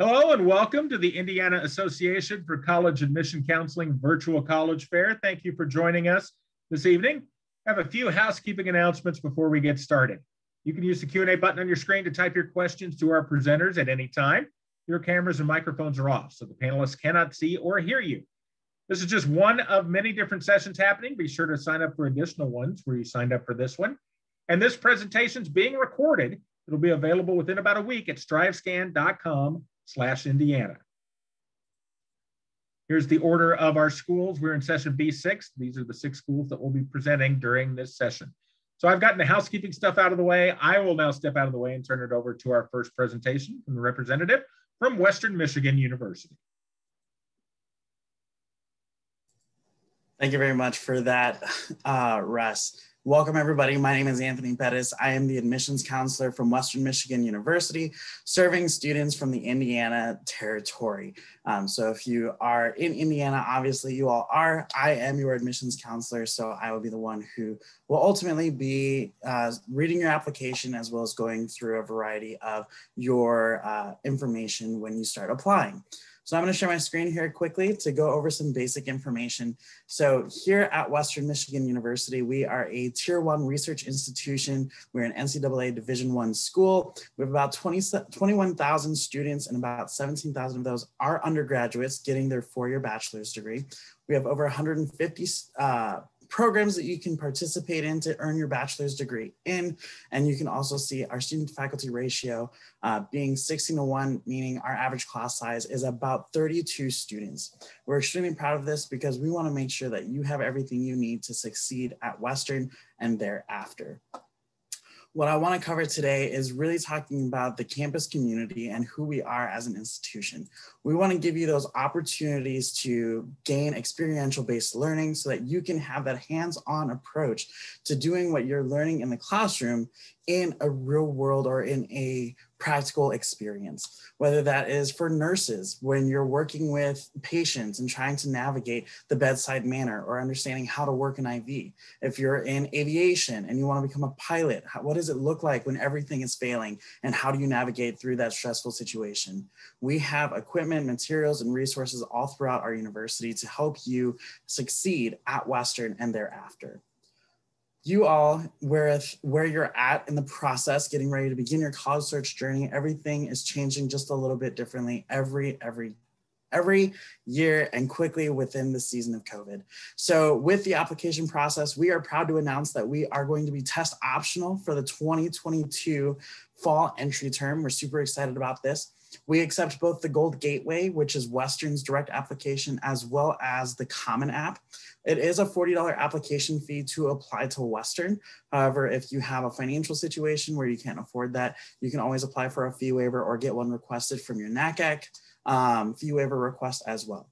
Hello and welcome to the Indiana Association for College Admission Counseling Virtual College Fair. Thank you for joining us this evening. I have a few housekeeping announcements before we get started. You can use the Q&A button on your screen to type your questions to our presenters at any time. Your cameras and microphones are off, so the panelists cannot see or hear you. This is just one of many different sessions happening. Be sure to sign up for additional ones where you signed up for this one. And this presentation is being recorded. It'll be available within about a week at strivescan.com slash Indiana. Here's the order of our schools. We're in session B6. These are the six schools that we'll be presenting during this session. So I've gotten the housekeeping stuff out of the way. I will now step out of the way and turn it over to our first presentation from the representative from Western Michigan University. Thank you very much for that, uh, Russ. Welcome, everybody. My name is Anthony Pettis. I am the admissions counselor from Western Michigan University, serving students from the Indiana territory. Um, so, if you are in Indiana, obviously you all are. I am your admissions counselor, so I will be the one who will ultimately be uh, reading your application as well as going through a variety of your uh, information when you start applying. So I'm going to share my screen here quickly to go over some basic information. So here at Western Michigan University, we are a tier one research institution. We're an NCAA division one school. We have about 20, 21,000 students and about 17,000 of those are undergraduates getting their four-year bachelor's degree. We have over 150 uh, programs that you can participate in to earn your bachelor's degree in. And you can also see our student faculty ratio uh, being 16 to 1, meaning our average class size is about 32 students. We're extremely proud of this because we want to make sure that you have everything you need to succeed at Western and thereafter. What I want to cover today is really talking about the campus community and who we are as an institution. We want to give you those opportunities to gain experiential based learning so that you can have that hands on approach to doing what you're learning in the classroom in a real world or in a practical experience, whether that is for nurses when you're working with patients and trying to navigate the bedside manner or understanding how to work an IV. If you're in aviation and you want to become a pilot, how, what does it look like when everything is failing and how do you navigate through that stressful situation? We have equipment, materials, and resources all throughout our university to help you succeed at Western and thereafter you all where where you're at in the process getting ready to begin your college search journey everything is changing just a little bit differently every every every year and quickly within the season of covid. So with the application process we are proud to announce that we are going to be test optional for the 2022 fall entry term. We're super excited about this we accept both the Gold Gateway, which is Western's direct application, as well as the Common App. It is a $40 application fee to apply to Western. However, if you have a financial situation where you can't afford that, you can always apply for a fee waiver or get one requested from your NACAC um, fee waiver request as well.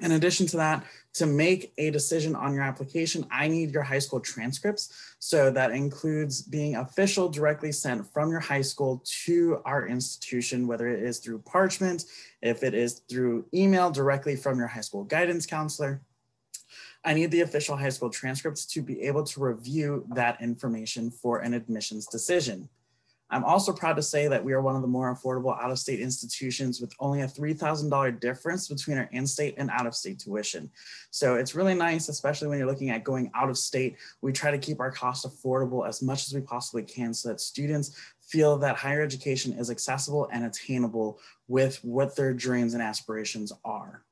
In addition to that, to make a decision on your application, I need your high school transcripts. So that includes being official directly sent from your high school to our institution, whether it is through parchment, if it is through email directly from your high school guidance counselor. I need the official high school transcripts to be able to review that information for an admissions decision. I'm also proud to say that we are one of the more affordable out of state institutions with only a $3,000 difference between our in state and out of state tuition. So it's really nice, especially when you're looking at going out of state. We try to keep our costs affordable as much as we possibly can so that students feel that higher education is accessible and attainable with what their dreams and aspirations are.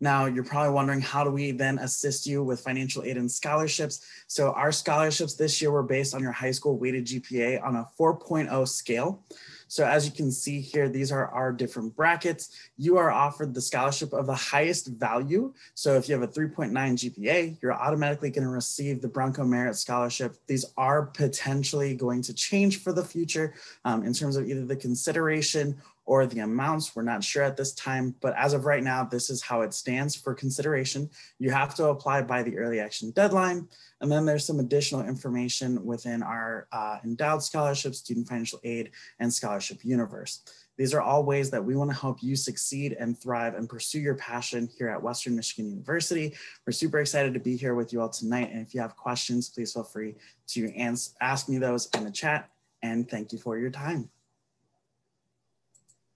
Now, you're probably wondering how do we then assist you with financial aid and scholarships? So, our scholarships this year were based on your high school weighted GPA on a 4.0 scale. So, as you can see here, these are our different brackets. You are offered the scholarship of the highest value. So, if you have a 3.9 GPA, you're automatically going to receive the Bronco Merit Scholarship. These are potentially going to change for the future um, in terms of either the consideration or the amounts. We're not sure at this time, but as of right now, this is how it stands for consideration. You have to apply by the early action deadline. And then there's some additional information within our uh, endowed scholarship, student financial aid, and scholarship universe. These are all ways that we want to help you succeed and thrive and pursue your passion here at Western Michigan University. We're super excited to be here with you all tonight. And if you have questions, please feel free to ask me those in the chat. And thank you for your time.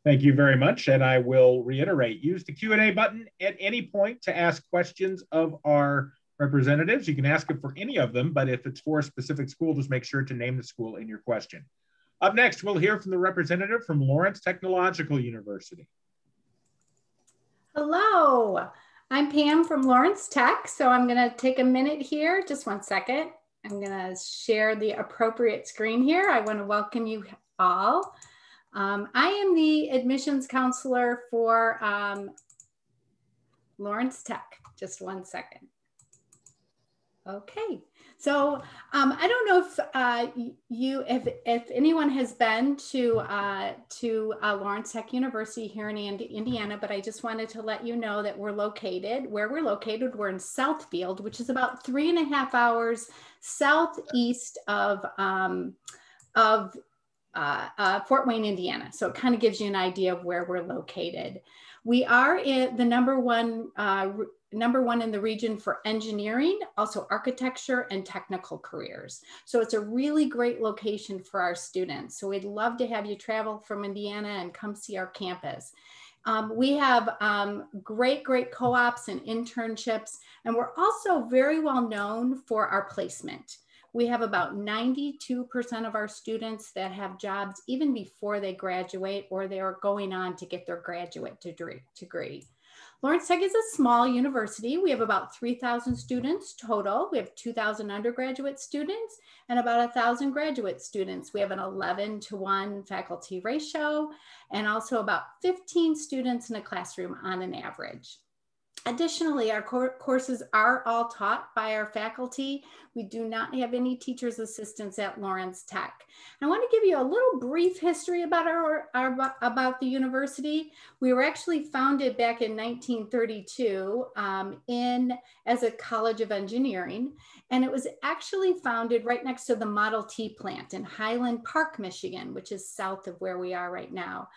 Thank you very much. And I will reiterate, use the Q&A button at any point to ask questions of our representatives. You can ask it for any of them, but if it's for a specific school, just make sure to name the school in your question. Up next, we'll hear from the representative from Lawrence Technological University. Hello, I'm Pam from Lawrence Tech. So I'm gonna take a minute here, just one second. I'm gonna share the appropriate screen here. I wanna welcome you all. Um, I am the admissions counselor for um, Lawrence Tech. Just one second. Okay, so um, I don't know if uh, you, if, if anyone has been to uh, to uh, Lawrence Tech University here in Indiana, but I just wanted to let you know that we're located where we're located. We're in Southfield, which is about three and a half hours southeast of um, of uh, uh, Fort Wayne, Indiana. So it kind of gives you an idea of where we're located. We are in the number one uh, number one in the region for engineering, also architecture and technical careers. So it's a really great location for our students. So we'd love to have you travel from Indiana and come see our campus. Um, we have um, great, great co-ops and internships, and we're also very well known for our placement. We have about 92% of our students that have jobs even before they graduate or they are going on to get their graduate degree. Lawrence Tech is a small university. We have about 3,000 students total. We have 2,000 undergraduate students and about 1,000 graduate students. We have an 11 to 1 faculty ratio and also about 15 students in a classroom on an average. Additionally, our courses are all taught by our faculty. We do not have any teacher's assistants at Lawrence Tech. I want to give you a little brief history about our, our about the university. We were actually founded back in 1932 um, in as a College of Engineering, and it was actually founded right next to the Model T plant in Highland Park, Michigan, which is south of where we are right now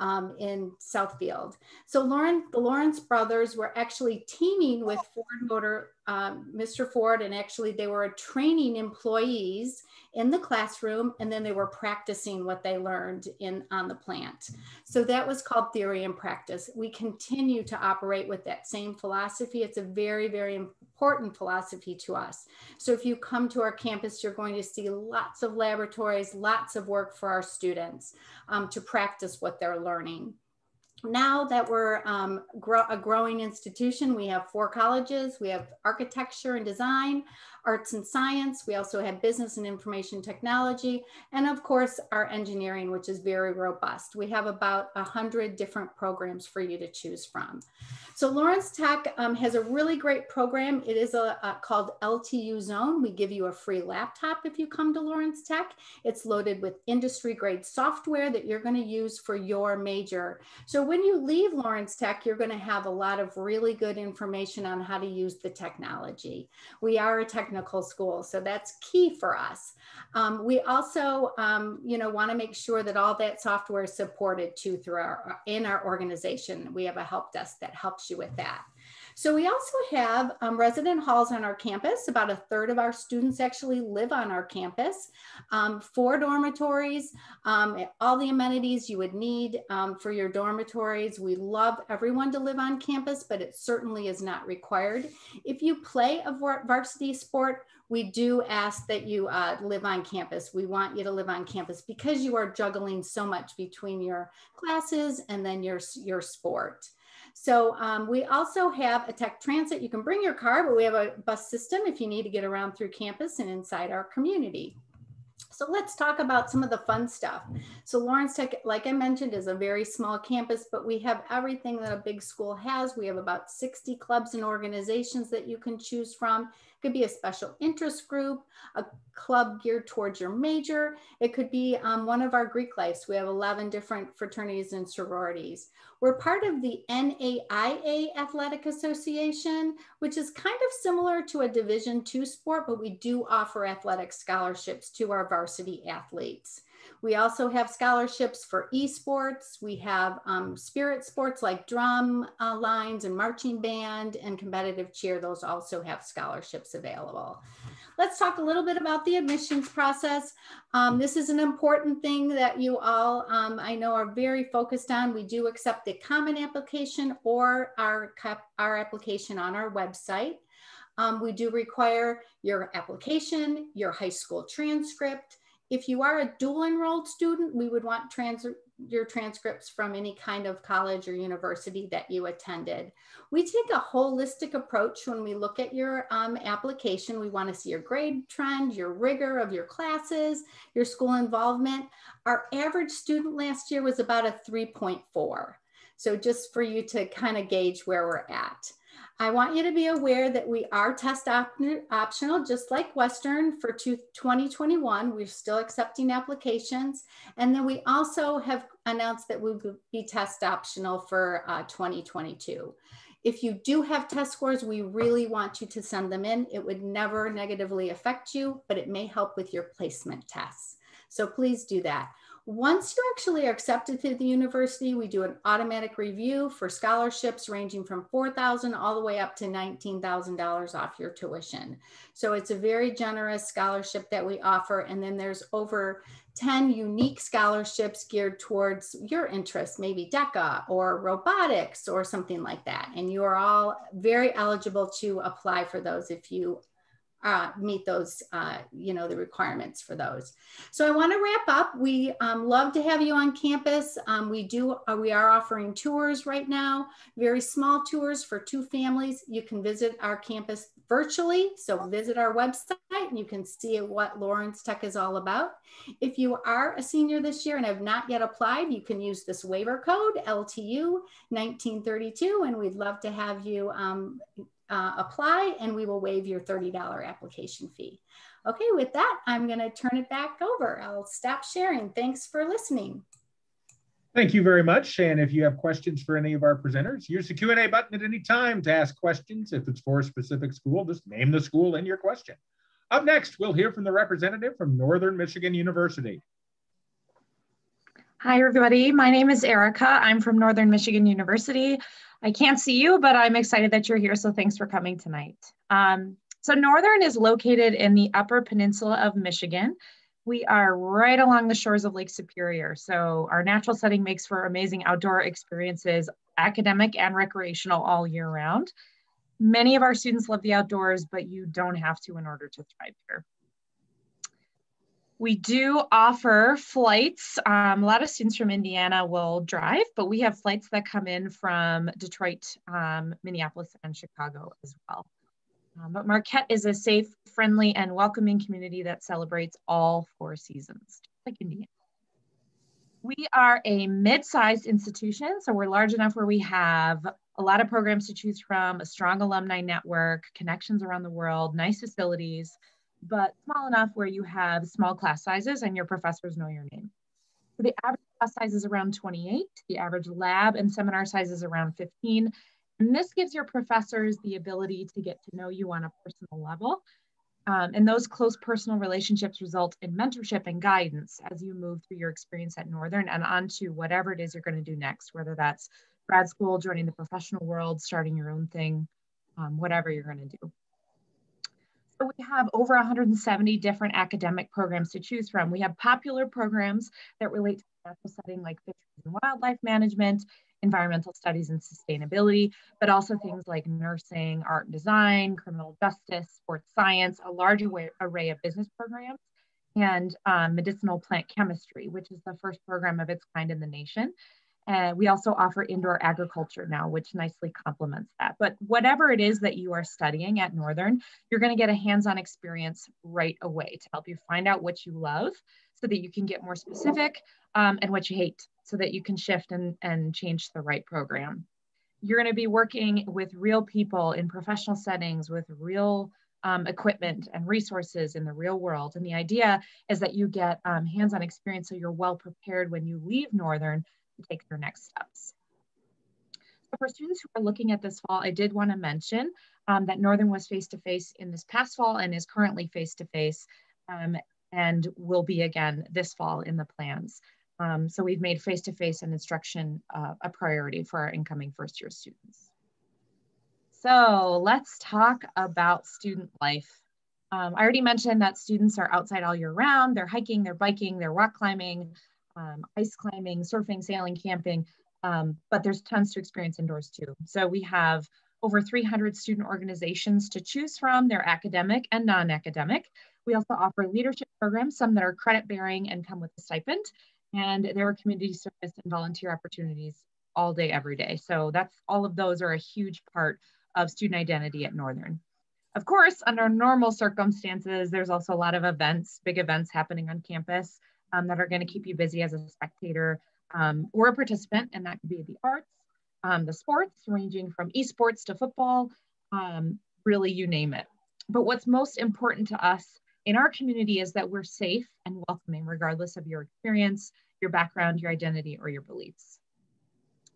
um, in Southfield. So Lauren, the Lawrence brothers were actually teaming with Ford Motor, um, Mr. Ford, and actually they were training employees in the classroom and then they were practicing what they learned in on the plant. So that was called theory and practice. We continue to operate with that same philosophy. It's a very, very important philosophy to us. So if you come to our campus, you're going to see lots of laboratories, lots of work for our students um, to practice what they're learning now that we're um, a growing institution, we have four colleges. We have architecture and design, arts and science. We also have business and information technology, and of course, our engineering, which is very robust. We have about 100 different programs for you to choose from. So Lawrence Tech um, has a really great program. It is a, a, called LTU Zone. We give you a free laptop if you come to Lawrence Tech. It's loaded with industry grade software that you're going to use for your major. So when you leave Lawrence Tech, you're going to have a lot of really good information on how to use the technology. We are a tech technical school. So that's key for us. Um, we also, um, you know, want to make sure that all that software is supported too through our, in our organization. We have a help desk that helps you with that. So we also have um, resident halls on our campus. About a third of our students actually live on our campus. Um, four dormitories, um, all the amenities you would need um, for your dormitories. We love everyone to live on campus, but it certainly is not required. If you play a varsity sport, we do ask that you uh, live on campus. We want you to live on campus because you are juggling so much between your classes and then your, your sport. So um, we also have a tech transit. You can bring your car, but we have a bus system if you need to get around through campus and inside our community. So let's talk about some of the fun stuff. So Lawrence Tech, like I mentioned, is a very small campus, but we have everything that a big school has. We have about 60 clubs and organizations that you can choose from could be a special interest group, a club geared towards your major. It could be um, one of our Greek lives. We have 11 different fraternities and sororities. We're part of the NAIA Athletic Association, which is kind of similar to a Division two sport, but we do offer athletic scholarships to our varsity athletes. We also have scholarships for esports. We have um, spirit sports like drum uh, lines and marching band and competitive cheer. Those also have scholarships available. Let's talk a little bit about the admissions process. Um, this is an important thing that you all, um, I know, are very focused on. We do accept the common application or our, our application on our website. Um, we do require your application, your high school transcript. If you are a dual enrolled student, we would want trans your transcripts from any kind of college or university that you attended. We take a holistic approach when we look at your um, application. We want to see your grade trend, your rigor of your classes, your school involvement. Our average student last year was about a 3.4. So just for you to kind of gauge where we're at. I want you to be aware that we are test op optional, just like Western for 2021. We're still accepting applications. And then we also have announced that we will be test optional for uh, 2022. If you do have test scores, we really want you to send them in. It would never negatively affect you, but it may help with your placement tests. So please do that. Once you actually are accepted to the university, we do an automatic review for scholarships ranging from 4,000 all the way up to $19,000 off your tuition. So it's a very generous scholarship that we offer. And then there's over 10 unique scholarships geared towards your interests, maybe DECA or robotics or something like that. And you are all very eligible to apply for those if you uh, meet those, uh, you know, the requirements for those. So I want to wrap up. We um, love to have you on campus. Um, we do, uh, we are offering tours right now, very small tours for two families. You can visit our campus virtually. So visit our website and you can see what Lawrence Tech is all about. If you are a senior this year and have not yet applied, you can use this waiver code LTU 1932 and we'd love to have you um, uh, apply and we will waive your $30 application fee. Okay, with that, I'm gonna turn it back over. I'll stop sharing. Thanks for listening. Thank you very much. And if you have questions for any of our presenters, use the Q&A button at any time to ask questions. If it's for a specific school, just name the school in your question. Up next, we'll hear from the representative from Northern Michigan University. Hi, everybody. My name is Erica. I'm from Northern Michigan University. I can't see you, but I'm excited that you're here. So thanks for coming tonight. Um, so Northern is located in the Upper Peninsula of Michigan. We are right along the shores of Lake Superior. So our natural setting makes for amazing outdoor experiences, academic and recreational all year round. Many of our students love the outdoors, but you don't have to in order to thrive here. We do offer flights. Um, a lot of students from Indiana will drive, but we have flights that come in from Detroit, um, Minneapolis, and Chicago as well. Um, but Marquette is a safe, friendly, and welcoming community that celebrates all four seasons, like Indiana. We are a mid-sized institution, so we're large enough where we have a lot of programs to choose from, a strong alumni network, connections around the world, nice facilities, but small enough where you have small class sizes and your professors know your name. So the average class size is around 28, the average lab and seminar size is around 15. And this gives your professors the ability to get to know you on a personal level. Um, and those close personal relationships result in mentorship and guidance as you move through your experience at Northern and onto whatever it is you're going to do next, whether that's grad school, joining the professional world, starting your own thing, um, whatever you're going to do we have over 170 different academic programs to choose from. We have popular programs that relate to natural setting like fisheries and wildlife management, environmental studies and sustainability, but also things like nursing, art and design, criminal justice, sports science, a large array of business programs, and um, medicinal plant chemistry, which is the first program of its kind in the nation. Uh, we also offer indoor agriculture now, which nicely complements that. But whatever it is that you are studying at Northern, you're going to get a hands-on experience right away to help you find out what you love so that you can get more specific um, and what you hate so that you can shift and, and change the right program. You're going to be working with real people in professional settings with real um, equipment and resources in the real world. And the idea is that you get um, hands-on experience so you're well prepared when you leave Northern take their next steps. So for students who are looking at this fall, I did want to mention um, that Northern was face-to-face -face in this past fall and is currently face-to-face -face, um, and will be again this fall in the plans. Um, so we've made face-to-face and instruction uh, a priority for our incoming first year students. So let's talk about student life. Um, I already mentioned that students are outside all year round. They're hiking, they're biking, they're rock climbing, um, ice climbing, surfing, sailing, camping, um, but there's tons to experience indoors too. So we have over 300 student organizations to choose from. They're academic and non-academic. We also offer leadership programs, some that are credit bearing and come with a stipend. And there are community service and volunteer opportunities all day, every day. So that's all of those are a huge part of student identity at Northern. Of course, under normal circumstances, there's also a lot of events, big events happening on campus um, that are going to keep you busy as a spectator um, or a participant, and that could be the arts, um, the sports, ranging from esports to football, um, really you name it. But what's most important to us in our community is that we're safe and welcoming, regardless of your experience, your background, your identity, or your beliefs.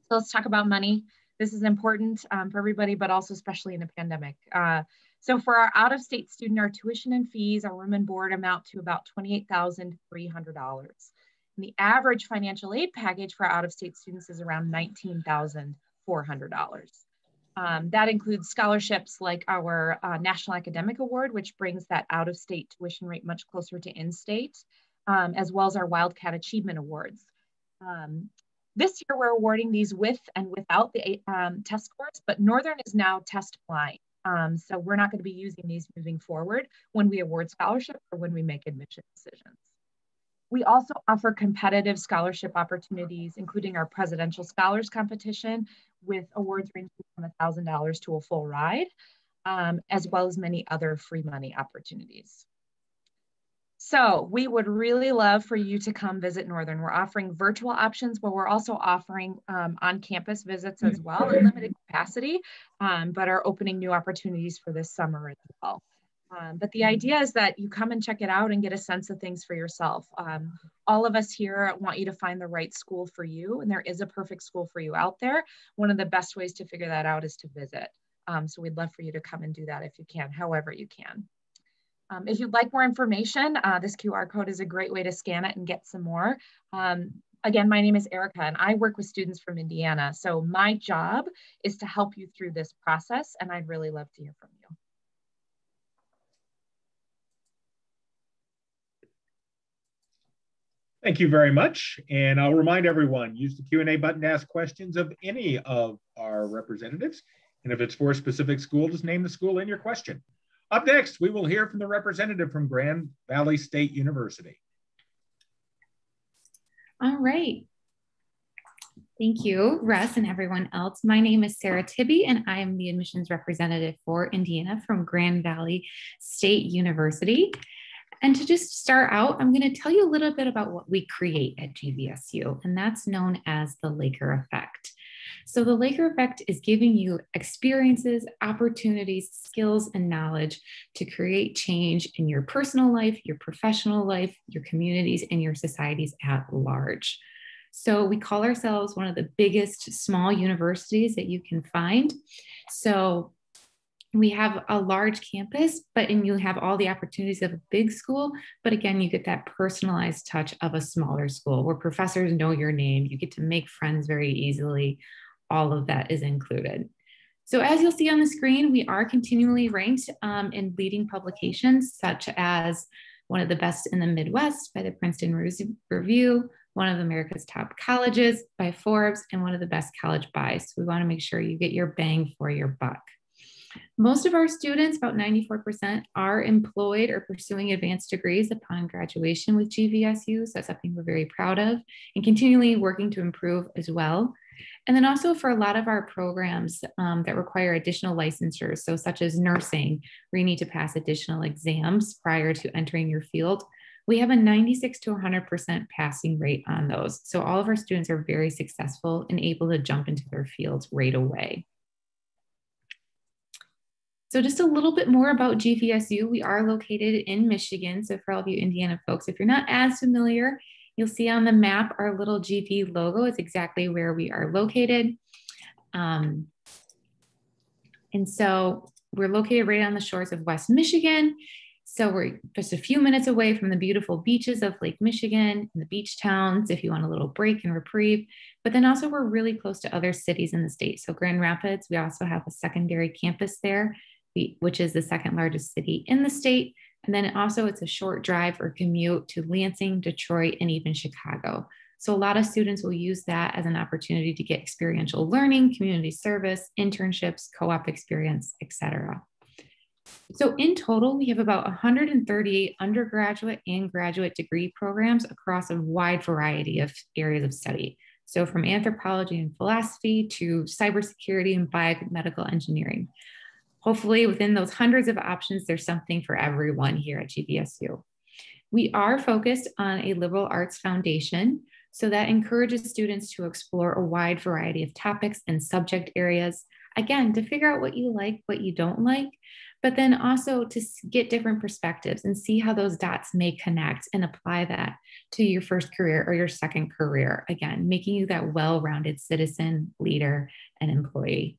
So let's talk about money. This is important um, for everybody, but also especially in a pandemic. Uh, so for our out-of-state student, our tuition and fees, our room and board amount to about $28,300. And the average financial aid package for out-of-state students is around $19,400. Um, that includes scholarships like our uh, National Academic Award, which brings that out-of-state tuition rate much closer to in-state, um, as well as our Wildcat Achievement Awards. Um, this year, we're awarding these with and without the um, test scores, but Northern is now test blind. Um, so we're not going to be using these moving forward when we award scholarships or when we make admission decisions. We also offer competitive scholarship opportunities, including our Presidential Scholars Competition with awards ranging from $1,000 to a full ride, um, as well as many other free money opportunities. So we would really love for you to come visit Northern. We're offering virtual options, but we're also offering um, on-campus visits as well in limited capacity, um, but are opening new opportunities for this summer as well. Um, but the idea is that you come and check it out and get a sense of things for yourself. Um, all of us here want you to find the right school for you, and there is a perfect school for you out there. One of the best ways to figure that out is to visit. Um, so we'd love for you to come and do that if you can, however you can. Um, if you'd like more information, uh, this QR code is a great way to scan it and get some more. Um, again, my name is Erica and I work with students from Indiana. So my job is to help you through this process and I'd really love to hear from you. Thank you very much. And I'll remind everyone, use the Q&A button to ask questions of any of our representatives. And if it's for a specific school, just name the school in your question. Up next, we will hear from the representative from Grand Valley State University. All right. Thank you, Russ and everyone else. My name is Sarah Tibby, and I am the admissions representative for Indiana from Grand Valley State University. And to just start out, I'm going to tell you a little bit about what we create at GVSU, and that's known as the Laker Effect. So, the Laker Effect is giving you experiences, opportunities, skills, and knowledge to create change in your personal life, your professional life, your communities, and your societies at large. So, we call ourselves one of the biggest small universities that you can find. So, we have a large campus, but and you have all the opportunities of a big school. But again, you get that personalized touch of a smaller school where professors know your name. You get to make friends very easily. All of that is included. So as you'll see on the screen, we are continually ranked um, in leading publications such as one of the best in the Midwest by the Princeton Review, one of America's top colleges by Forbes, and one of the best college buys. So we wanna make sure you get your bang for your buck. Most of our students, about 94%, are employed or pursuing advanced degrees upon graduation with GVSU. So that's something we're very proud of and continually working to improve as well. And then also for a lot of our programs um, that require additional licensures, so such as nursing, where you need to pass additional exams prior to entering your field, we have a 96 to 100% passing rate on those. So all of our students are very successful and able to jump into their fields right away. So just a little bit more about GVSU. We are located in Michigan. So for all of you Indiana folks, if you're not as familiar, you'll see on the map our little GV logo is exactly where we are located. Um, and so we're located right on the shores of West Michigan. So we're just a few minutes away from the beautiful beaches of Lake Michigan and the beach towns if you want a little break and reprieve. But then also we're really close to other cities in the state. So Grand Rapids, we also have a secondary campus there, which is the second largest city in the state. And then also it's a short drive or commute to Lansing, Detroit, and even Chicago. So a lot of students will use that as an opportunity to get experiential learning, community service, internships, co-op experience, etc. So in total, we have about 138 undergraduate and graduate degree programs across a wide variety of areas of study. So from anthropology and philosophy to cybersecurity and biomedical engineering. Hopefully within those hundreds of options, there's something for everyone here at GVSU. We are focused on a liberal arts foundation, so that encourages students to explore a wide variety of topics and subject areas. Again, to figure out what you like, what you don't like, but then also to get different perspectives and see how those dots may connect and apply that to your first career or your second career. Again, making you that well rounded citizen, leader, and employee.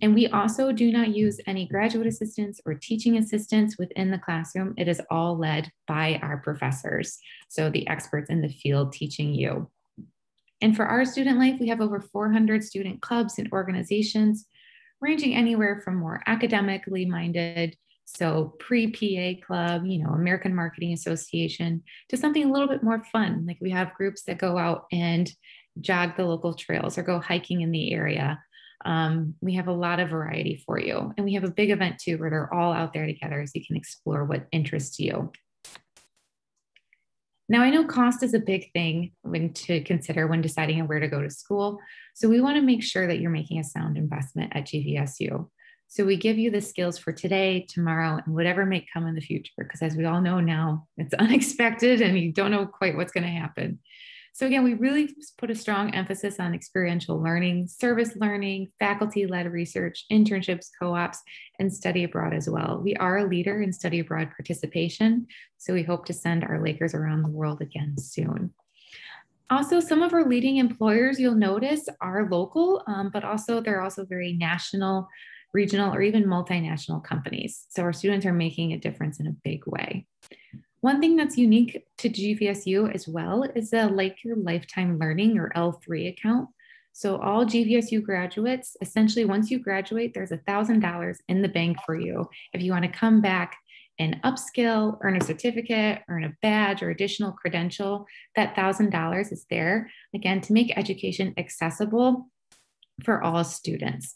And we also do not use any graduate assistants or teaching assistants within the classroom. It is all led by our professors. So the experts in the field teaching you. And for our student life, we have over 400 student clubs and organizations ranging anywhere from more academically minded, so pre-PA club, you know, American Marketing Association, to something a little bit more fun. Like we have groups that go out and jog the local trails or go hiking in the area um, we have a lot of variety for you. And we have a big event too, where they're all out there together so you can explore what interests you. Now, I know cost is a big thing when to consider when deciding on where to go to school. So we want to make sure that you're making a sound investment at GVSU. So we give you the skills for today, tomorrow, and whatever may come in the future. Because as we all know now, it's unexpected and you don't know quite what's going to happen. So again, we really put a strong emphasis on experiential learning, service learning, faculty-led research, internships, co-ops, and study abroad as well. We are a leader in study abroad participation, so we hope to send our Lakers around the world again soon. Also, some of our leading employers you'll notice are local, um, but also they're also very national, regional, or even multinational companies. So our students are making a difference in a big way. One thing that's unique to GVSU as well is the Laker Lifetime Learning or L3 account. So all GVSU graduates, essentially once you graduate, there's a $1,000 in the bank for you. If you wanna come back and upskill, earn a certificate, earn a badge or additional credential, that $1,000 is there, again, to make education accessible for all students.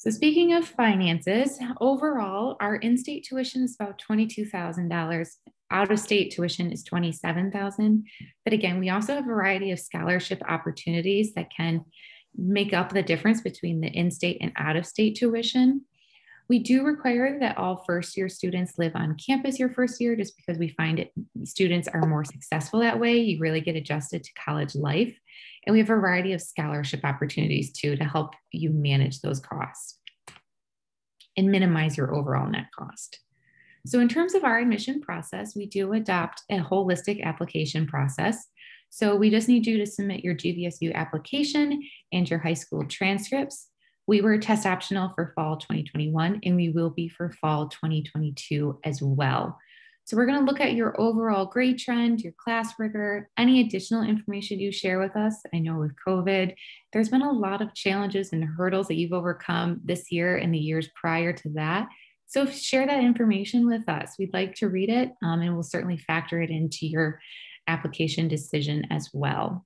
So speaking of finances, overall, our in-state tuition is about $22,000. Out-of-state tuition is 27,000. But again, we also have a variety of scholarship opportunities that can make up the difference between the in-state and out-of-state tuition. We do require that all first year students live on campus your first year just because we find it students are more successful that way. You really get adjusted to college life. And we have a variety of scholarship opportunities too to help you manage those costs and minimize your overall net cost. So in terms of our admission process, we do adopt a holistic application process. So we just need you to submit your GVSU application and your high school transcripts. We were test optional for fall 2021 and we will be for fall 2022 as well. So we're going to look at your overall grade trend, your class rigor, any additional information you share with us. I know with COVID, there's been a lot of challenges and hurdles that you've overcome this year and the years prior to that. So share that information with us. We'd like to read it um, and we'll certainly factor it into your application decision as well.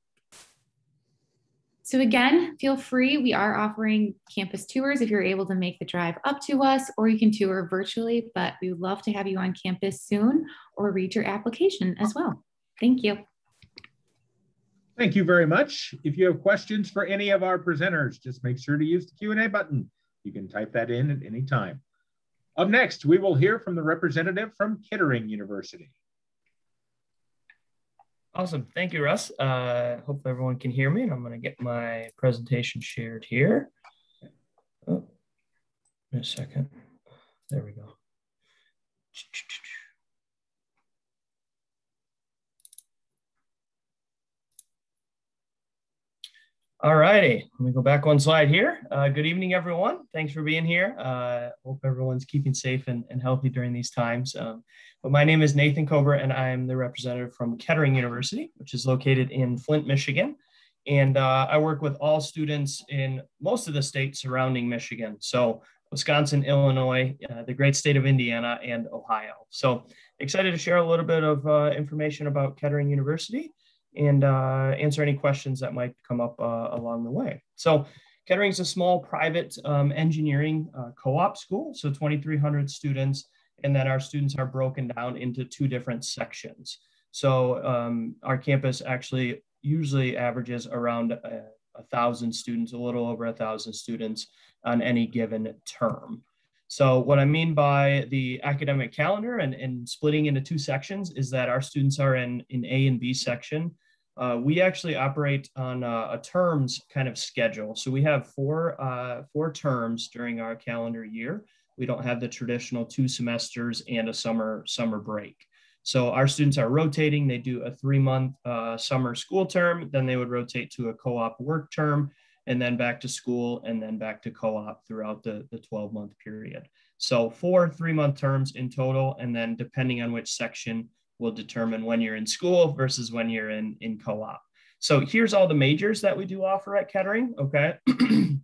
So again, feel free. We are offering campus tours if you're able to make the drive up to us, or you can tour virtually, but we would love to have you on campus soon or read your application as well. Thank you. Thank you very much. If you have questions for any of our presenters, just make sure to use the Q&A button. You can type that in at any time. Up next, we will hear from the representative from Kettering University. Awesome. Thank you, Russ. Uh, hope everyone can hear me, and I'm going to get my presentation shared here. Oh, in a second. There we go. All righty, let me go back one slide here. Uh, good evening, everyone. Thanks for being here. Uh, hope everyone's keeping safe and, and healthy during these times. Um, but my name is Nathan Kober, and I'm the representative from Kettering University, which is located in Flint, Michigan. And uh, I work with all students in most of the states surrounding Michigan. So Wisconsin, Illinois, uh, the great state of Indiana, and Ohio. So excited to share a little bit of uh, information about Kettering University and uh, answer any questions that might come up uh, along the way. So Kettering is a small private um, engineering uh, co-op school, so 2,300 students, and then our students are broken down into two different sections. So um, our campus actually usually averages around a, uh, a thousand students, a little over a thousand students on any given term. So what I mean by the academic calendar and, and splitting into two sections is that our students are in, in A and B section uh, we actually operate on a, a, terms kind of schedule. So we have four, uh, four terms during our calendar year. We don't have the traditional two semesters and a summer, summer break. So our students are rotating. They do a three month uh, summer school term, then they would rotate to a co-op work term, and then back to school, and then back to co-op throughout the, the 12 month period. So four three month terms in total, and then depending on which section will determine when you're in school versus when you're in, in co-op. So here's all the majors that we do offer at Kettering, okay?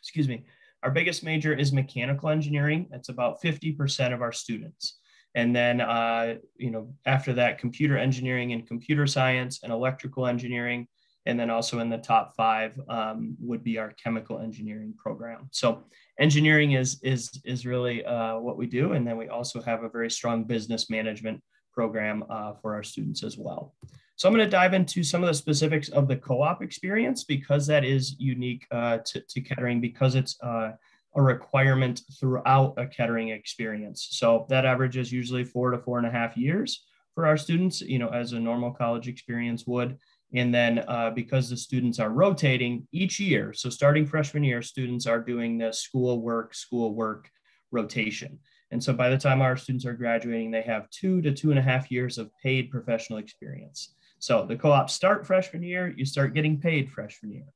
Excuse me. Our biggest major is mechanical engineering. That's about 50% of our students. And then, uh, you know, after that, computer engineering and computer science and electrical engineering. And then also in the top five um, would be our chemical engineering program. So engineering is, is, is really uh, what we do. And then we also have a very strong business management program uh, for our students as well. So I'm going to dive into some of the specifics of the co-op experience because that is unique uh, to, to, Kettering because it's uh, a requirement throughout a Kettering experience. So that averages usually four to four and a half years for our students, you know, as a normal college experience would. And then uh, because the students are rotating each year, so starting freshman year, students are doing the school work, school work rotation. And so by the time our students are graduating, they have two to two and a half years of paid professional experience. So the co-ops start freshman year, you start getting paid freshman year.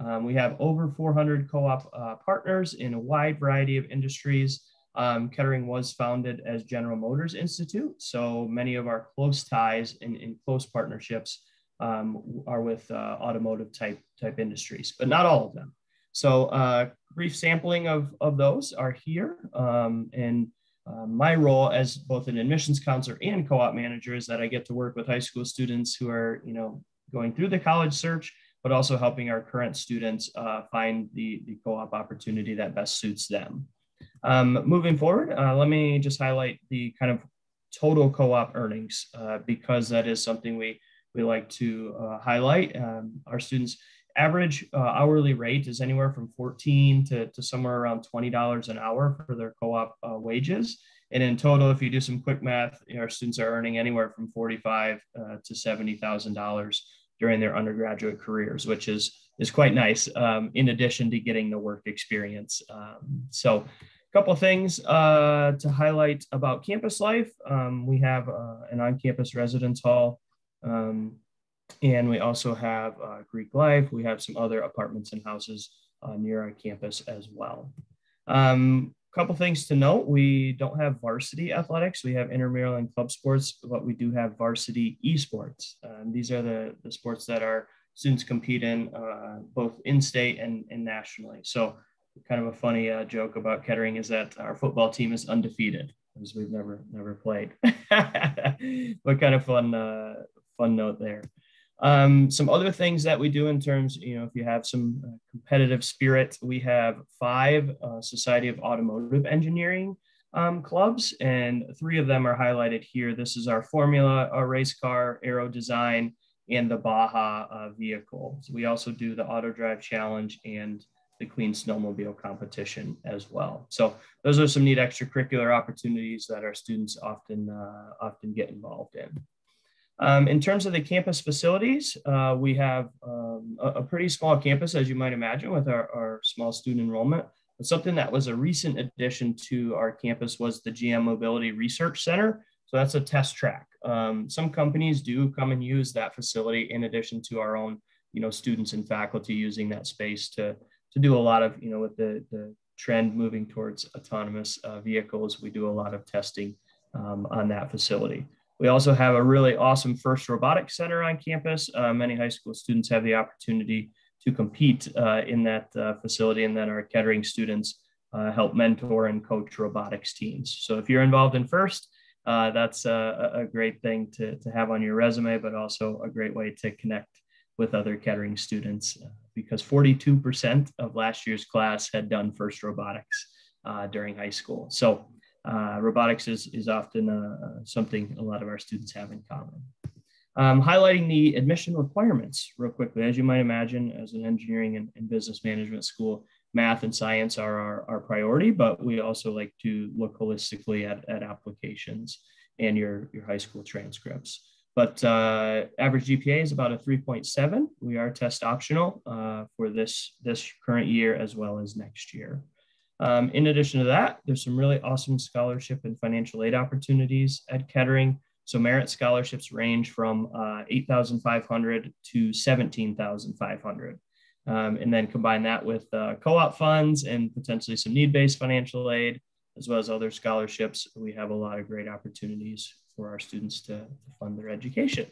Um, we have over 400 co-op uh, partners in a wide variety of industries. Um, Kettering was founded as General Motors Institute. So many of our close ties and, and close partnerships um, are with uh, automotive type, type industries, but not all of them. So uh, brief sampling of, of those are here. Um, and uh, my role as both an admissions counselor and co-op manager is that I get to work with high school students who are, you know, going through the college search, but also helping our current students uh, find the, the co-op opportunity that best suits them. Um, moving forward, uh, let me just highlight the kind of total co-op earnings uh, because that is something we, we like to uh, highlight. Um, our students average uh, hourly rate is anywhere from 14 to, to somewhere around $20 an hour for their co-op uh, wages. And in total, if you do some quick math, you know, our students are earning anywhere from 45 uh, to $70,000 during their undergraduate careers, which is, is quite nice um, in addition to getting the work experience. Um, so a couple of things uh, to highlight about campus life. Um, we have uh, an on-campus residence hall um, and we also have uh, Greek Life. We have some other apartments and houses uh, near our campus as well. A um, couple things to note, we don't have varsity athletics. We have intramural and club sports, but we do have varsity esports. Um, these are the, the sports that our students compete in uh, both in-state and, and nationally. So kind of a funny uh, joke about Kettering is that our football team is undefeated because we've never never played. but kind of fun uh, fun note there. Um, some other things that we do in terms, you know, if you have some uh, competitive spirit, we have five uh, Society of Automotive Engineering um, clubs, and three of them are highlighted here. This is our Formula, our race car, Aero Design, and the Baja uh, vehicle. So we also do the Auto Drive Challenge and the Clean Snowmobile competition as well. So those are some neat extracurricular opportunities that our students often uh, often get involved in. Um, in terms of the campus facilities, uh, we have um, a, a, pretty small campus, as you might imagine, with our, our, small student enrollment. But something that was a recent addition to our campus was the GM Mobility Research Center. So that's a test track. Um, some companies do come and use that facility in addition to our own you know, students and faculty using that space to, to do a lot of, you know, with the, the trend moving towards autonomous uh, vehicles, we do a lot of testing um, on that facility. We also have a really awesome FIRST robotics center on campus. Uh, many high school students have the opportunity to compete uh, in that uh, facility, and then our Kettering students uh, help mentor and coach robotics teams. So if you're involved in FIRST, uh, that's a, a, great thing to, to have on your resume, but also a great way to connect with other Kettering students because 42% of last year's class had done FIRST robotics during high school. So uh, robotics is, is often uh, something a lot of our students have in common. Um, highlighting the admission requirements real quickly. As you might imagine, as an engineering and, and business management school, math and science are our, our, priority, but we also like to look holistically at, at applications and your, your high school transcripts. But uh, average GPA is about a 3.7. We are test optional uh, for this, this current year as well as next year. Um, in addition to that, there's some really awesome scholarship and financial aid opportunities at Kettering. So merit scholarships range from uh, 8,500 to 17,500. Um, and then combine that with uh, co-op funds and potentially some need-based financial aid, as well as other scholarships. We have a lot of great opportunities for our students to, to fund their education.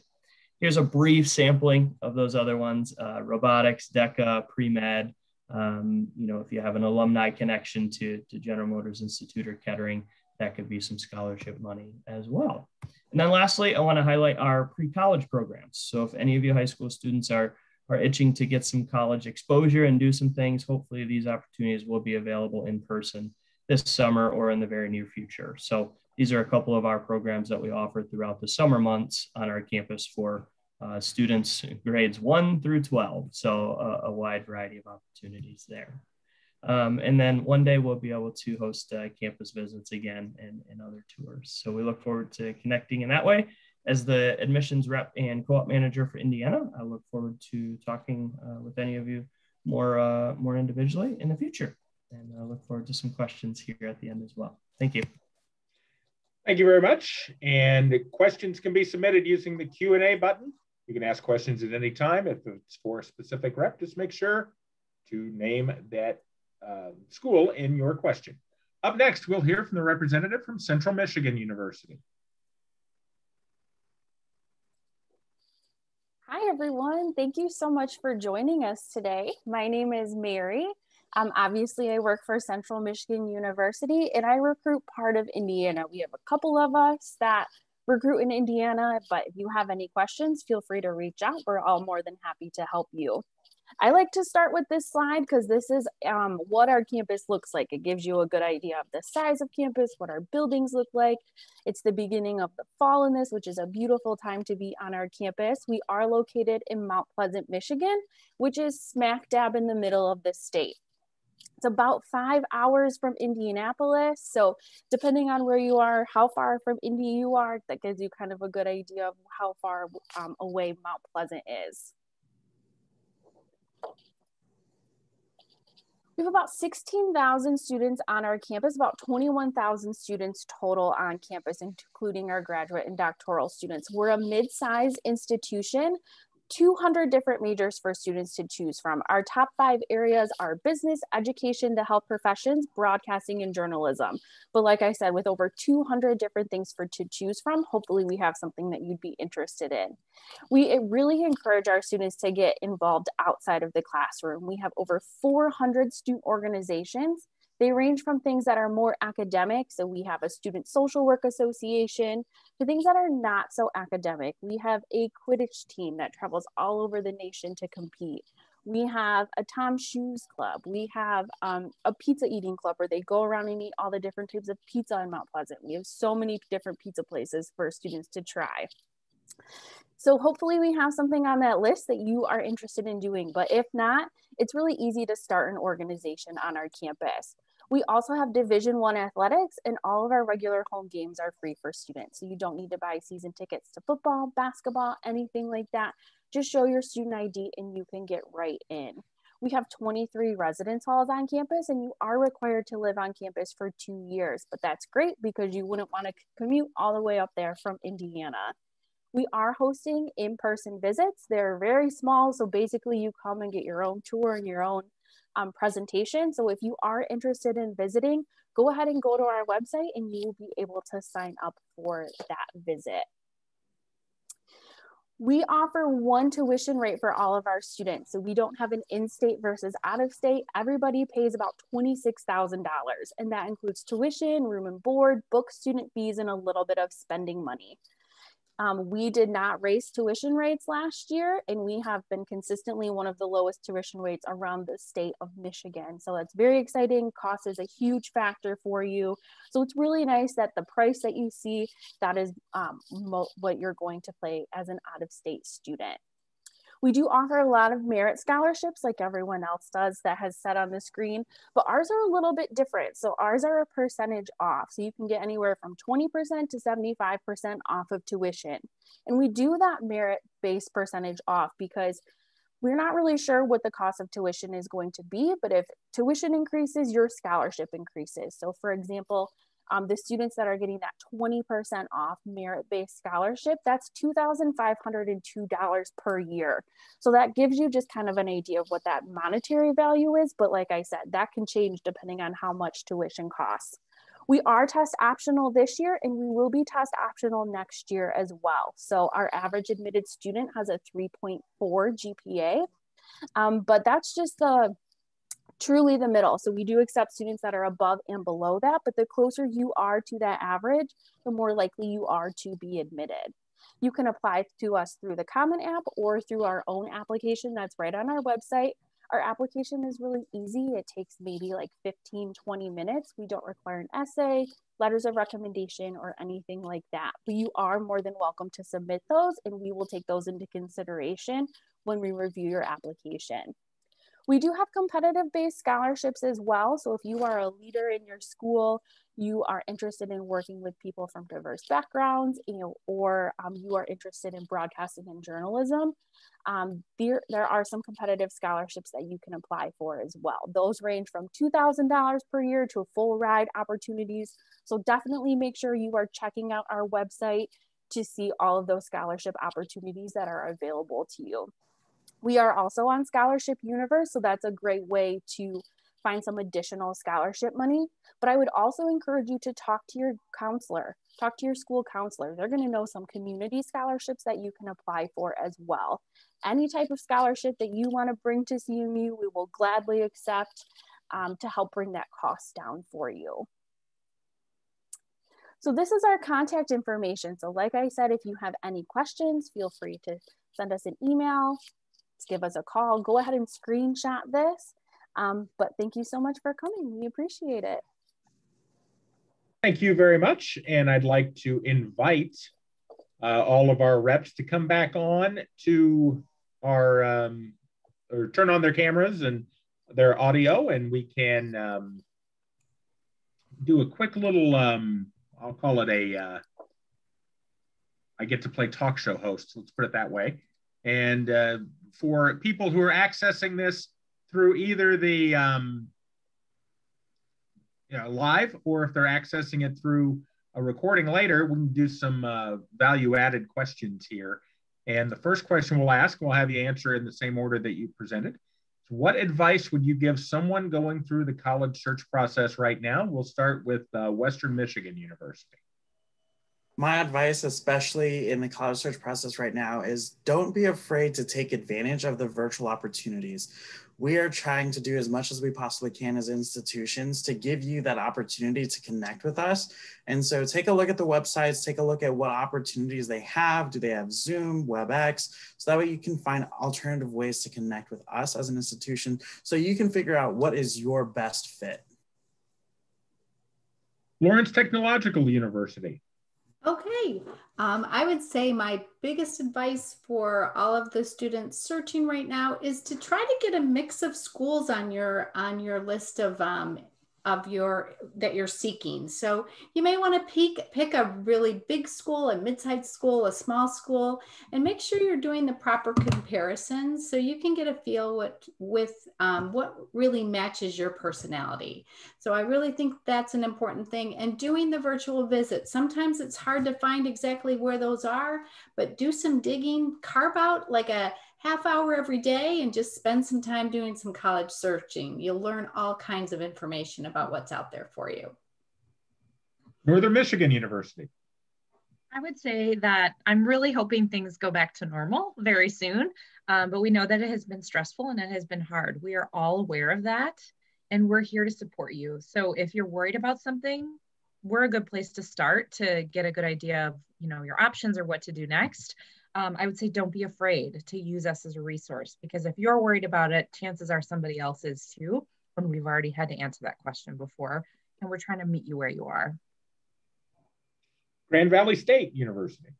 Here's a brief sampling of those other ones, uh, robotics, DECA, pre-med, um, you know, if you have an alumni connection to, to General Motors Institute or Kettering, that could be some scholarship money as well. And then lastly, I want to highlight our pre-college programs. So if any of you high school students are, are itching to get some college exposure and do some things, hopefully these opportunities will be available in person this summer or in the very near future. So these are a couple of our programs that we offer throughout the summer months on our campus for uh, students grades 1 through 12. So a, a wide variety of opportunities there. Um, and then one day we'll be able to host uh, campus visits again and, and other tours. So we look forward to connecting in that way. As the admissions rep and co-op manager for Indiana, I look forward to talking uh, with any of you more, uh, more individually in the future. And I look forward to some questions here at the end as well. Thank you. Thank you very much. And questions can be submitted using the Q&A button you can ask questions at any time. If it's for a specific rep, just make sure to name that uh, school in your question. Up next, we'll hear from the representative from Central Michigan University. Hi, everyone. Thank you so much for joining us today. My name is Mary. Um, obviously, I work for Central Michigan University and I recruit part of Indiana. We have a couple of us that recruit in Indiana. But if you have any questions, feel free to reach out. We're all more than happy to help you. I like to start with this slide because this is um, what our campus looks like. It gives you a good idea of the size of campus, what our buildings look like. It's the beginning of the fall in this, which is a beautiful time to be on our campus. We are located in Mount Pleasant, Michigan, which is smack dab in the middle of the state. It's about five hours from Indianapolis. So depending on where you are, how far from Indy you are, that gives you kind of a good idea of how far um, away Mount Pleasant is. We have about 16,000 students on our campus, about 21,000 students total on campus, including our graduate and doctoral students. We're a mid-sized institution 200 different majors for students to choose from. Our top five areas are business, education, the health professions, broadcasting, and journalism. But like I said, with over 200 different things for to choose from, hopefully we have something that you'd be interested in. We eh, really encourage our students to get involved outside of the classroom. We have over 400 student organizations they range from things that are more academic, so we have a Student Social Work Association, to things that are not so academic. We have a Quidditch team that travels all over the nation to compete. We have a TOMS Shoes Club. We have um, a pizza eating club where they go around and eat all the different types of pizza in Mount Pleasant. We have so many different pizza places for students to try. So hopefully we have something on that list that you are interested in doing. But if not, it's really easy to start an organization on our campus. We also have Division One athletics, and all of our regular home games are free for students. So you don't need to buy season tickets to football, basketball, anything like that. Just show your student ID and you can get right in. We have 23 residence halls on campus, and you are required to live on campus for two years. But that's great because you wouldn't want to commute all the way up there from Indiana. We are hosting in-person visits. They're very small, so basically you come and get your own tour and your own um, presentation. So if you are interested in visiting, go ahead and go to our website and you will be able to sign up for that visit. We offer one tuition rate for all of our students. So we don't have an in-state versus out of state. Everybody pays about $26,000 and that includes tuition, room and board, book student fees, and a little bit of spending money. Um, we did not raise tuition rates last year, and we have been consistently one of the lowest tuition rates around the state of Michigan. So that's very exciting. Cost is a huge factor for you. So it's really nice that the price that you see, that is um, what you're going to pay as an out of state student. We do offer a lot of merit scholarships like everyone else does that has set on the screen, but ours are a little bit different. So ours are a percentage off. So you can get anywhere from 20% to 75% off of tuition. And we do that merit based percentage off because we're not really sure what the cost of tuition is going to be, but if tuition increases, your scholarship increases. So for example, um, the students that are getting that 20% off merit-based scholarship, that's $2,502 per year. So that gives you just kind of an idea of what that monetary value is. But like I said, that can change depending on how much tuition costs. We are test optional this year and we will be test optional next year as well. So our average admitted student has a 3.4 GPA, um, but that's just the truly the middle. So we do accept students that are above and below that, but the closer you are to that average, the more likely you are to be admitted. You can apply to us through the Common App or through our own application that's right on our website. Our application is really easy. It takes maybe like 15, 20 minutes. We don't require an essay, letters of recommendation, or anything like that. But you are more than welcome to submit those, and we will take those into consideration when we review your application. We do have competitive based scholarships as well. So if you are a leader in your school, you are interested in working with people from diverse backgrounds, you know, or um, you are interested in broadcasting and journalism, um, there, there are some competitive scholarships that you can apply for as well. Those range from $2,000 per year to full ride opportunities. So definitely make sure you are checking out our website to see all of those scholarship opportunities that are available to you. We are also on Scholarship Universe, so that's a great way to find some additional scholarship money. But I would also encourage you to talk to your counselor, talk to your school counselor. They're going to know some community scholarships that you can apply for as well. Any type of scholarship that you want to bring to CMU, we will gladly accept um, to help bring that cost down for you. So this is our contact information. So like I said, if you have any questions, feel free to send us an email, give us a call. Go ahead and screenshot this. Um, but thank you so much for coming. We appreciate it. Thank you very much. And I'd like to invite uh, all of our reps to come back on to our, um, or turn on their cameras and their audio, and we can um, do a quick little, um, I'll call it a. Uh, I get to play talk show host, let's put it that way. And uh, for people who are accessing this through either the um, you know, live or if they're accessing it through a recording later, we can do some uh, value added questions here. And the first question we'll ask, we'll have you answer in the same order that you presented. So what advice would you give someone going through the college search process right now? We'll start with uh, Western Michigan University my advice, especially in the college search process right now, is don't be afraid to take advantage of the virtual opportunities. We are trying to do as much as we possibly can as institutions to give you that opportunity to connect with us. And so take a look at the websites, take a look at what opportunities they have. Do they have Zoom, WebEx? So that way you can find alternative ways to connect with us as an institution so you can figure out what is your best fit. Lawrence Technological University. Okay, um, I would say my biggest advice for all of the students searching right now is to try to get a mix of schools on your on your list of um, of your that you're seeking. So you may want to pick pick a really big school, a mid-sized school, a small school, and make sure you're doing the proper comparisons so you can get a feel what with um, what really matches your personality. So I really think that's an important thing. And doing the virtual visit, sometimes it's hard to find exactly where those are, but do some digging, carve out like a half hour every day and just spend some time doing some college searching. You'll learn all kinds of information about what's out there for you. Northern Michigan University. I would say that I'm really hoping things go back to normal very soon, um, but we know that it has been stressful and it has been hard. We are all aware of that, and we're here to support you. So if you're worried about something, we're a good place to start to get a good idea of you know your options or what to do next um, I would say don't be afraid to use us as a resource because if you're worried about it, chances are somebody else is too. When we've already had to answer that question before, and we're trying to meet you where you are. Grand Valley State University.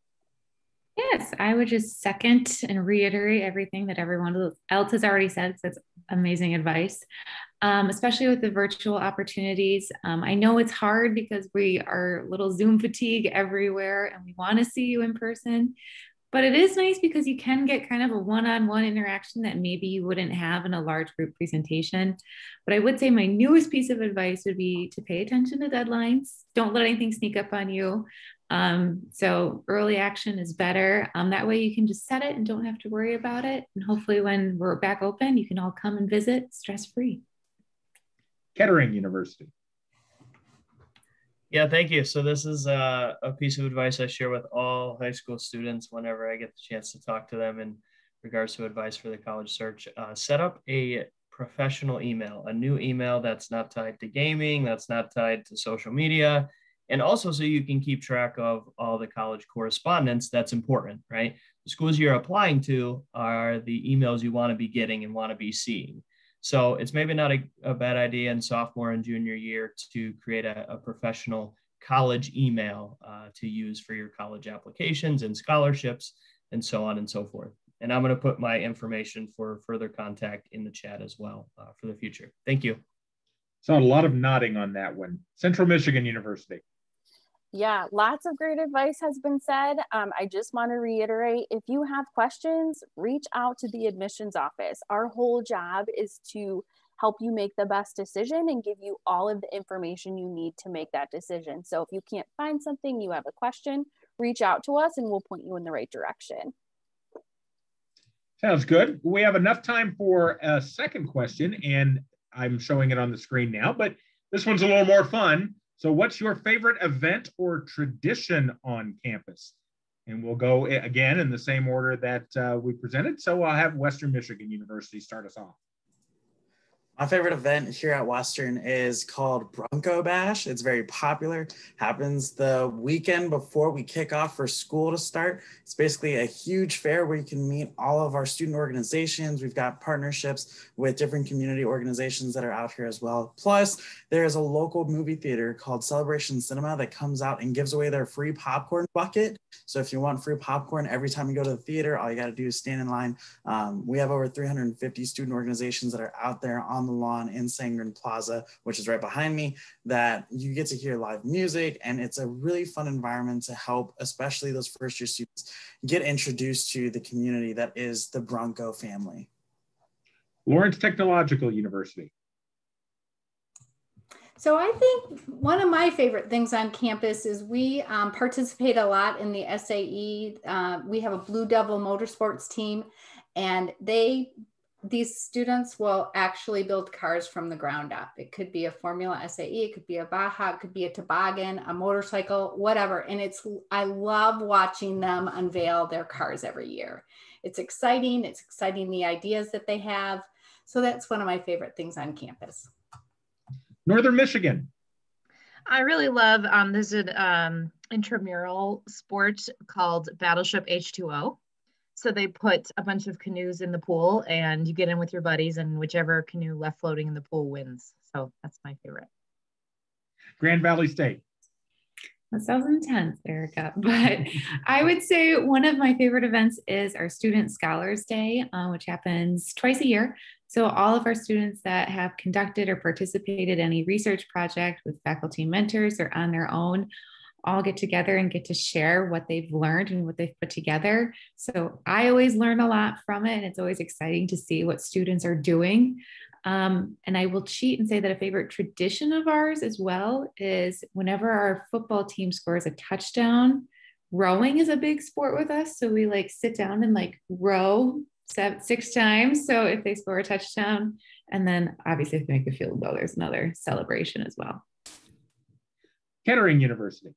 Yes, I would just second and reiterate everything that everyone else has already said. So it's amazing advice, um, especially with the virtual opportunities. Um, I know it's hard because we are a little Zoom fatigue everywhere and we want to see you in person. But it is nice because you can get kind of a one on one interaction that maybe you wouldn't have in a large group presentation. But I would say my newest piece of advice would be to pay attention to deadlines. Don't let anything sneak up on you. Um, so early action is better. Um, that way you can just set it and don't have to worry about it. And hopefully, when we're back open, you can all come and visit stress free. Kettering University. Yeah, thank you. So this is uh, a piece of advice I share with all high school students whenever I get the chance to talk to them in regards to advice for the college search. Uh, set up a professional email, a new email that's not tied to gaming, that's not tied to social media, and also so you can keep track of all the college correspondence that's important, right? The schools you're applying to are the emails you want to be getting and want to be seeing. So it's maybe not a, a bad idea in sophomore and junior year to create a, a professional college email uh, to use for your college applications and scholarships and so on and so forth. And I'm going to put my information for further contact in the chat as well uh, for the future. Thank you. Saw a lot of nodding on that one. Central Michigan University. Yeah, lots of great advice has been said. Um, I just want to reiterate if you have questions, reach out to the admissions office. Our whole job is to help you make the best decision and give you all of the information you need to make that decision. So if you can't find something, you have a question, reach out to us and we'll point you in the right direction. Sounds good. We have enough time for a second question, and I'm showing it on the screen now, but this one's a little more fun. So, what's your favorite event or tradition on campus? And we'll go again in the same order that uh, we presented. So, I'll have Western Michigan University start us off. My favorite event here at Western is called Bronco Bash. It's very popular. Happens the weekend before we kick off for school to start. It's basically a huge fair where you can meet all of our student organizations. We've got partnerships with different community organizations that are out here as well. Plus, there is a local movie theater called Celebration Cinema that comes out and gives away their free popcorn bucket. So if you want free popcorn every time you go to the theater, all you got to do is stand in line. Um, we have over 350 student organizations that are out there on on the lawn in Sangren Plaza, which is right behind me, that you get to hear live music. And it's a really fun environment to help, especially those first year students, get introduced to the community that is the Bronco family. Lawrence Technological University. So I think one of my favorite things on campus is we um, participate a lot in the SAE. Uh, we have a Blue Devil Motorsports team, and they these students will actually build cars from the ground up. It could be a Formula SAE, it could be a Baja, it could be a toboggan, a motorcycle, whatever. And it's, I love watching them unveil their cars every year. It's exciting. It's exciting the ideas that they have. So that's one of my favorite things on campus. Northern Michigan. I really love, um, there's an um, intramural sport called Battleship H2O so they put a bunch of canoes in the pool and you get in with your buddies and whichever canoe left floating in the pool wins. So that's my favorite. Grand Valley State. That sounds intense, Erica. But I would say one of my favorite events is our Student Scholars Day, uh, which happens twice a year. So all of our students that have conducted or participated in any research project with faculty mentors or on their own all get together and get to share what they've learned and what they've put together. So I always learn a lot from it, and it's always exciting to see what students are doing. Um, and I will cheat and say that a favorite tradition of ours as well is whenever our football team scores a touchdown, rowing is a big sport with us. So we like sit down and like row seven, six times. So if they score a touchdown, and then obviously if they make a field goal, there's another celebration as well. Kettering University.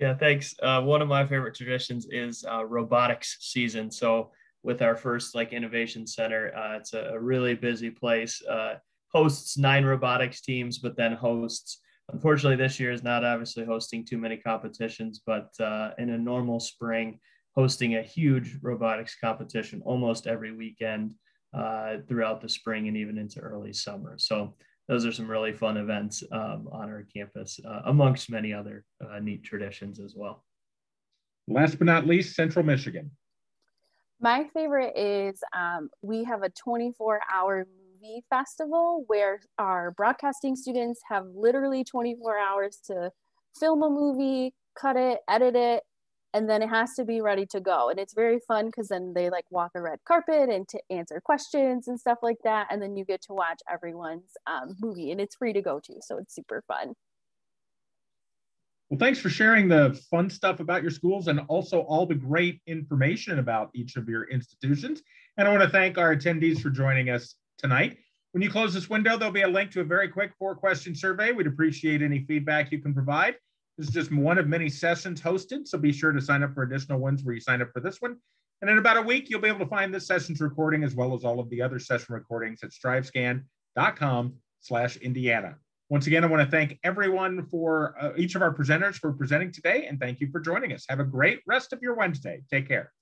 Yeah, thanks. Uh, one of my favorite traditions is uh, robotics season. So with our first like innovation center, uh, it's a, a, really busy place. Uh, hosts nine robotics teams, but then hosts. Unfortunately, this year is not obviously hosting too many competitions, but uh, in a normal spring, hosting a huge robotics competition almost every weekend uh, throughout the spring and even into early summer. So those are some really fun events um, on our campus, uh, amongst many other uh, neat traditions as well. Last but not least, Central Michigan. My favorite is um, we have a 24 hour movie festival where our broadcasting students have literally 24 hours to film a movie, cut it, edit it, and then it has to be ready to go and it's very fun because then they like walk a red carpet and to answer questions and stuff like that and then you get to watch everyone's um, movie and it's free to go to so it's super fun. Well thanks for sharing the fun stuff about your schools and also all the great information about each of your institutions and i want to thank our attendees for joining us tonight. When you close this window there'll be a link to a very quick four question survey. We'd appreciate any feedback you can provide this is just one of many sessions hosted, so be sure to sign up for additional ones where you sign up for this one. And in about a week, you'll be able to find this session's recording as well as all of the other session recordings at strivescan.com slash Indiana. Once again, I want to thank everyone for uh, each of our presenters for presenting today, and thank you for joining us. Have a great rest of your Wednesday. Take care.